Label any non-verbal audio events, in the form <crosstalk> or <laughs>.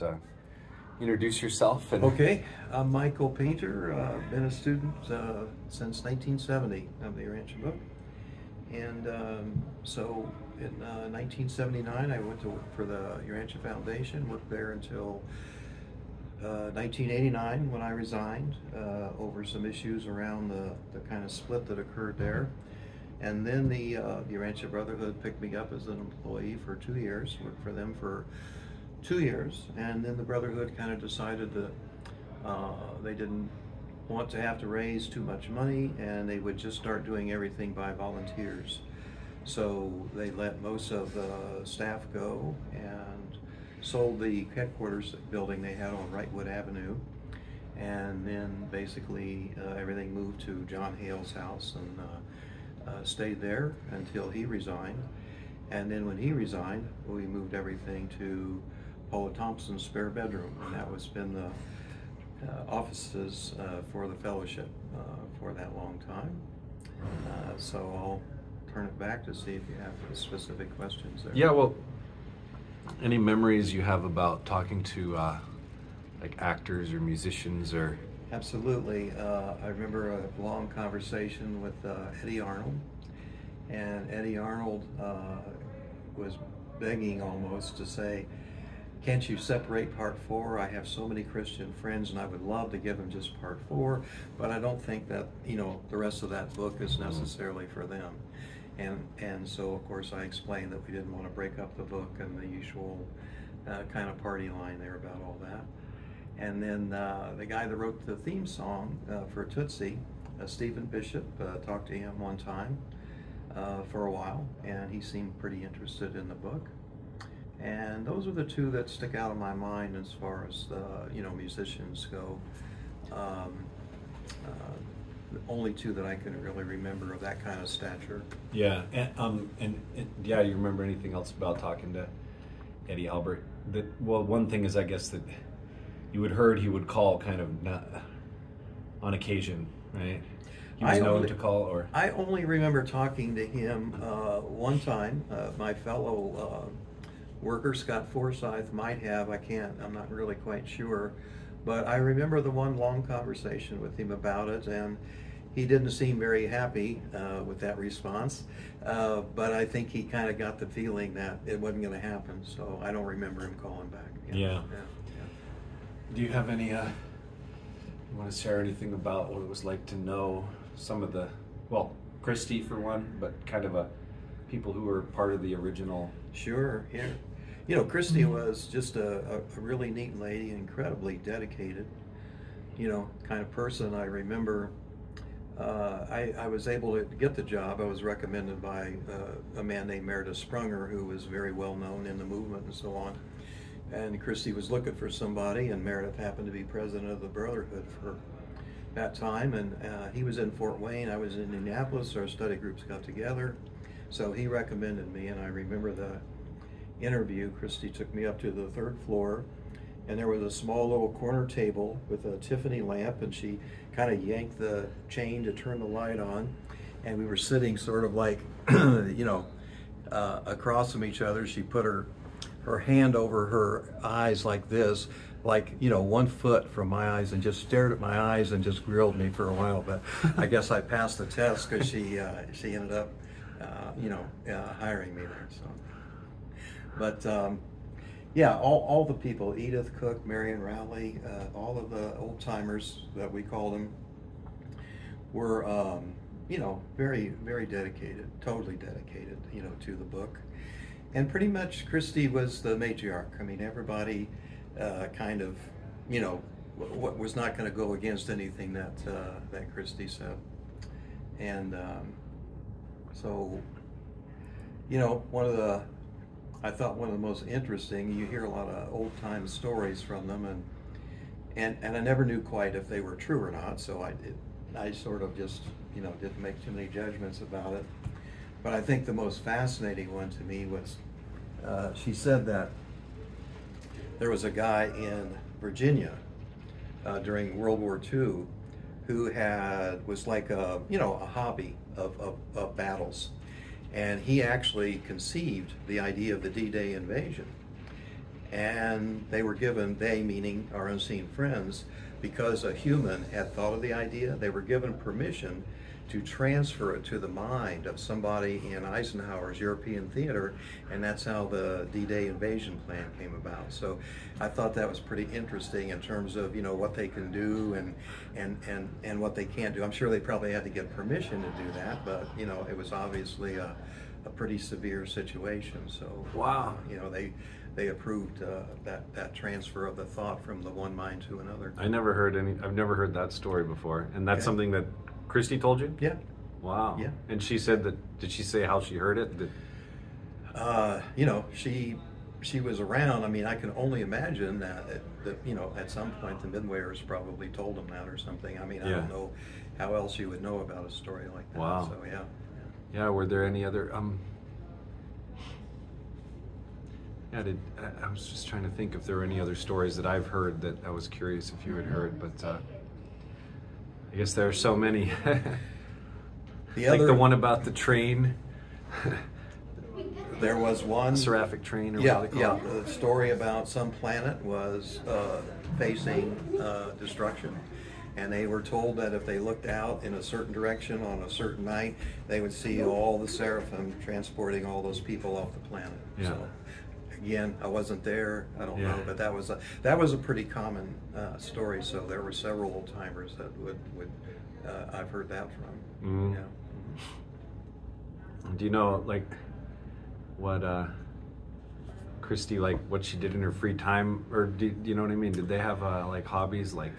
Uh, introduce yourself. And... Okay, I'm Michael Painter. Uh, been a student uh, since 1970 of the Urantia book. And um, so in 1979, uh, I went to work for the Urantia Foundation, worked there until 1989 uh, when I resigned uh, over some issues around the, the kind of split that occurred there. And then the, uh, the Urantia Brotherhood picked me up as an employee for two years, worked for them for two years, and then the Brotherhood kind of decided that uh, they didn't want to have to raise too much money and they would just start doing everything by volunteers. So they let most of the staff go and sold the headquarters building they had on Wrightwood Avenue. And then basically uh, everything moved to John Hale's house and uh, uh, stayed there until he resigned. And then when he resigned, we moved everything to Paula Thompson's spare bedroom, and that was been the uh, offices uh, for the fellowship uh, for that long time. Uh, so I'll turn it back to see if you have specific questions there. Yeah, well, any memories you have about talking to uh, like actors or musicians or? Absolutely. Uh, I remember a long conversation with Eddie Arnold, and Eddie Arnold was begging almost to say, can't you separate part four? I have so many Christian friends and I would love to give them just part four, but I don't think that, you know, the rest of that book is necessarily for them. And, and so, of course, I explained that we didn't want to break up the book and the usual uh, kind of party line there about all that. And then uh, the guy that wrote the theme song uh, for Tootsie, uh, Stephen Bishop, uh, talked to him one time uh, for a while, and he seemed pretty interested in the book. And those are the two that stick out in my mind as far as the, you know, musicians go. Um, uh, the only two that I can really remember of that kind of stature. Yeah, and, um, and, and yeah, you remember anything else about talking to Eddie Albert? That well, one thing is, I guess that you had heard he would call kind of not, on occasion, right? He was I known only, to call, or I only remember talking to him uh, one time. Uh, my fellow uh, worker Scott Forsyth might have. I can't, I'm not really quite sure. But I remember the one long conversation with him about it, and he didn't seem very happy uh, with that response. Uh, but I think he kind of got the feeling that it wasn't going to happen, so I don't remember him calling back. Yeah. Yeah. yeah. yeah. Do you have any, uh, you want to share anything about what it was like to know some of the, well, Christy for one, but kind of a people who were part of the original? Sure, yeah. You know, Christy was just a, a, really neat lady, incredibly dedicated, you know, kind of person. I remember uh, I, I, was able to get the job. I was recommended by uh, a man named Meredith Sprunger, who was very well known in the movement and so on. And Christy was looking for somebody, and Meredith happened to be president of the Brotherhood for that time. And uh, he was in Fort Wayne, I was in Indianapolis. Our study groups got together. So he recommended me, and I remember the interview, Christy took me up to the third floor, and there was a small little corner table with a Tiffany lamp, and she kind of yanked the chain to turn the light on, and we were sitting sort of like, <clears throat> you know, uh, across from each other. She put her her hand over her eyes like this, like you know, one foot from my eyes, and just stared at my eyes and just grilled me for a while. But I guess I passed the test because she uh, she ended up, uh, you know, uh, hiring me there. So. But um, yeah, all, all the people, Edith Cook, Marion Rowley, uh, all of the old timers that we call them, were, um, you know, very, very dedicated, totally dedicated, you know, to the book. And pretty much Christy was the matriarch. I mean, everybody uh, kind of, you know, what was not going to go against anything that uh, that Christy said. And um, so, you know, one of the I thought one of the most interesting. You hear a lot of old time stories from them, and and and I never knew quite if they were true or not. So I did. I sort of just you know didn't make too many judgments about it. But I think the most fascinating one to me was uh, she said that there was a guy in Virginia uh, during World War II who had was like a you know a hobby of, of, of battles and he actually conceived the idea of the D-Day invasion. and they were given they meaning our unseen friends because a human had thought of the idea they were given permission to transfer it to the mind of somebody in Eisenhower's European theater, and that's how the D-Day invasion plan came about. So I thought that was pretty interesting in terms of you know what they can do and and and and what they can't do. I'm sure they probably had to get permission to do that, but you know it was obviously a, a pretty severe situation. So Wow. uh, you know they they approved uh, that that transfer of the thought from the one mind to another. I never heard any. I've never heard that story before, and that's Okay. something that Christy told you. Yeah. Wow. Yeah. And she said that. Did she say how she heard it? That, uh, you know, she she was around. I mean, I can only imagine that, that, that you know, at some point the midwayers probably told them that or something. I mean, I Yeah. don't know how else you would know about a story like that. Wow. So yeah. yeah. Were there any other? Um. Yeah. Did I, I was just trying to think if there were any other stories that I've heard that I was curious if you had heard, but uh, I guess there are so many. <laughs> The like other the one about the train, <laughs> there was one seraphic train, or Yeah, what do they yeah. it? The story about some planet was uh, facing uh, destruction, and they were told that if they looked out in a certain direction on a certain night, they would see all the seraphim transporting all those people off the planet. Yeah. So, again, I wasn't there. I don't Yeah. know, but that was a that was a pretty common uh, story. So there were several old timers that would would uh, I've heard that from. Mhm. Yeah. Do you know like what uh Christy like what she did in her free time or do, do you know what I mean? Did they have uh, like hobbies like